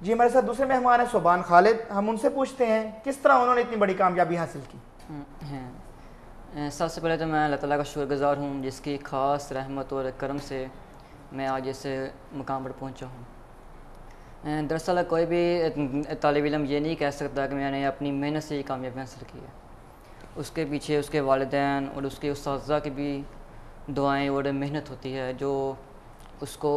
جی ہمارے ساتھ دوسرے مہمان ہیں صوبان خالد۔ ہم ان سے پوچھتے ہیں، کس طرح انہوں نے اتنی بڑی کامیابی حاصل کی؟ ہیں۔ سب سے پہلے تو میں اللہ تعالیٰ کا شکر گزار ہوں، جس کی خاص رحمت اور کرم سے میں آج اس مقام پر پہنچا ہوں۔ دراصل کوئی بھی طالب علم یہ نہیں کہہ سکتا کہ میں نے اپنی محنت سے یہ کامیابی حاصل کی ہے۔ اس کے پیچھے اس کے والدین اور اس کے اساتذہ کی بھی دعائیں اور محنت ہوتی ہے، جو اس کو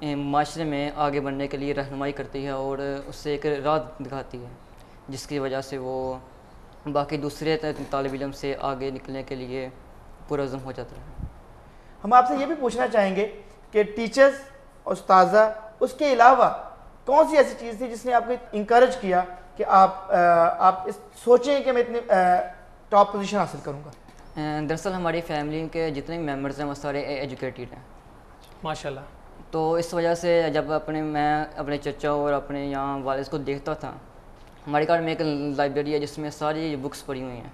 معاشرے میں آگے بڑھنے کے لیے رہنمائی کرتی ہے اور اس سے ایک راہ دکھاتی ہے جس کی وجہ سے وہ باقی دوسرے طالب علم سے آگے نکلنے کے لیے پرعزم ہو جاتا ہے۔ ہم آپ سے یہ بھی پوچھنا چاہیں گے کہ ٹیچرز استاذہ اس کے علاوہ کون سی ایسی چیز تھی جس نے آپ کو انکریج کیا کہ آپ آپ اس سوچیں کہ میں اتنی ٹاپ پوزیشن حاصل کروں گا؟ دراصل ہماری فیملی کے جتنے بھی ممبرز ہیں وہ سارے ایجوکیٹیڈ ہیں۔ ماشاء اللہ تو اس وجہ سے جب اپنے میں اپنے چچا اور اپنے یہاں والد کو دیکھتا تھا ہمارے گھر میں ایک لائبریری ہے جس میں ساری بکس پڑھی ہوئی ہیں۔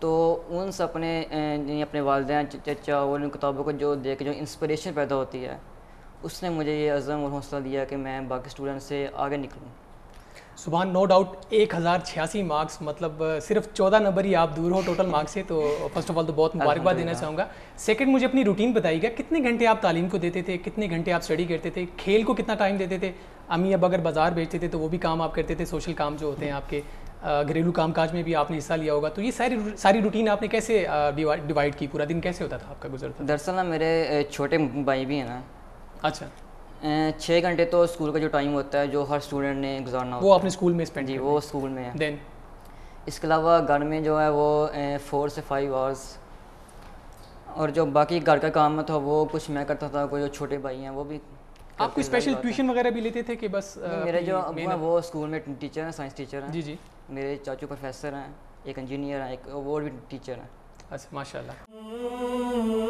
تو ان سے اپنے یعنی اپنے والدین چچا اور ان کتابوں کو جو دیکھ جو انسپریشن پیدا ہوتی ہے اس نے مجھے یہ عزم اور حوصلہ دیا کہ میں باقی اسٹوڈنٹ سے آگے نکلوں۔ سبحان نو ڈاؤٹ ایک ہزار چھیاسی مارکس مطلب صرف چودہ نمبر ہی آپ دور ہو ٹوٹل مارکس سے تو فرسٹ آف آل تو بہت مبارکباد دینا چاہوں گا۔ سیکنڈ مجھے اپنی روٹین بتائی گا کتنے گھنٹے آپ تعلیم کو دیتے تھے؟ کتنے گھنٹے آپ اسٹڈی کرتے تھے؟ کھیل کو کتنا ٹائم دیتے تھے؟ امی اب اگر بازار بیچتے تھے تو وہ بھی کام آپ کرتے تھے سوشل کام جو ہوتے ہیں آپ کے گھریلو کام کاج میں بھی آپ نے حصہ لیا ہوگا۔ تو یہ ساری ساری روٹین آپ نے کیسے ڈیوائڈ کی؟ پورا دن کیسے ہوتا تھا آپ کا گزرتا؟ دراصل میرے چھوٹے بھائی بھی ہیں نا۔ اچھا۔ چھ گھنٹے تو اسکول کا جو ٹائم ہوتا ہے جو ہر اسٹوڈنٹ نے گزارنا وہ اپنے اسکول میں اسپینڈ جی وہ اسکول میں ہے۔ دین اس کے علاوہ گھر میں جو ہے وہ فور سے فائیو آورس اور جو باقی گھر کا کام تھا وہ کچھ میں کرتا تھا کوئی جو چھوٹے بھائی ہیں وہ بھی آپ کوئی اسپیشل ٹیوشن وغیرہ بھی لیتے تھے کہ بس میرے جو وہ اسکول میں ٹیچر ہیں سائنس ٹیچر ہیں۔ جی جی۔ میرے چاچو پروفیسر ہیں ایک انجینئر ہیں ایک وہ بھی ٹیچر ہیں۔ اچھا ماشاء اللہ